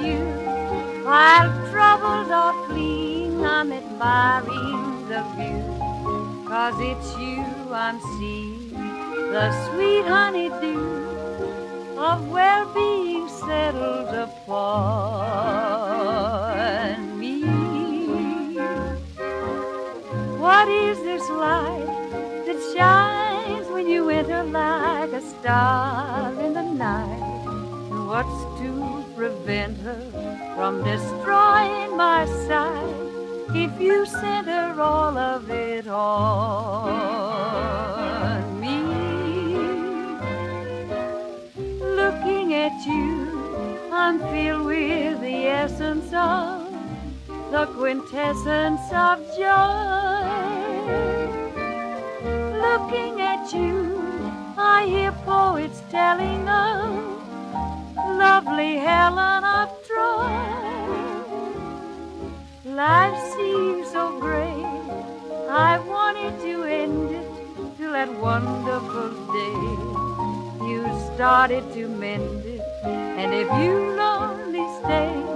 you While troubled or fleeing I'm admiring the view. Cause it's you I'm seeing The sweet honeydew Of well-being settled upon me. What is this light that shines When you enter like a star in the night? What's to prevent her from destroying my sight if you center all of it on me? Looking at you, I'm filled with the essence of the quintessence of joy. Looking at you, I hear poets telling of lovely Helen of Troy. Life seems so great, I wanted to end it till that wonderful day you started to mend it. And if you only stay,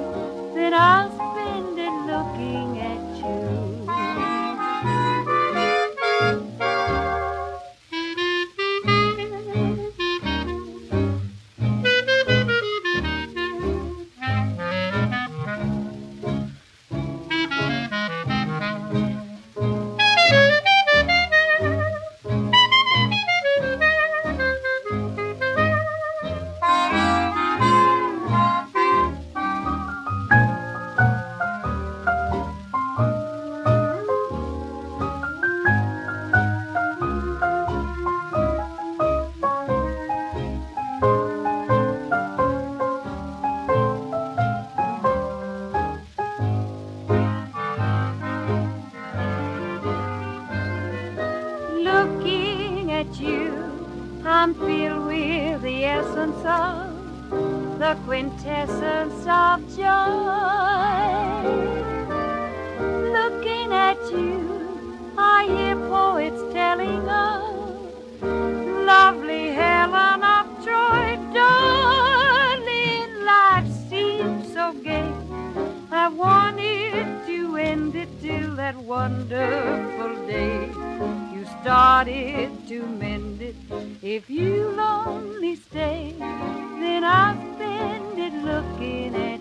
at you, I'm filled with the essence of the quintessence of joy. Looking at you, I hear poets telling of lovely Helen of Troy. Darling, life seems so gay. I wanted to end it till that wonderful day started to mend it. If you'll only stay, then I'll spend it looking at